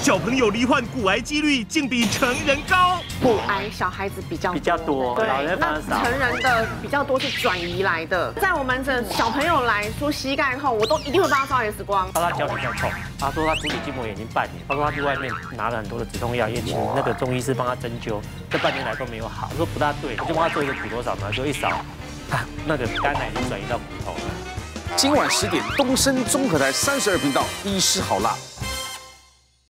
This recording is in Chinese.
小朋友罹患骨癌几率竟比成人高？骨癌小孩子比较比较多，对，老。成人的比较多是转移来的，在我们这小朋友来说膝盖痛，我都一定会帮他照 X 光。他脚比较痛，他说他足底筋膜炎已经半年，他说他去外面拿了很多的止痛药，也请那个中医师帮他针灸，这半年来都没有好。我说不大对，我就帮他做一个骨多少呢？就一扫，那个肝癌已经转移到骨头了。今晚十点，东升综合台三十二频道《医师好辣》。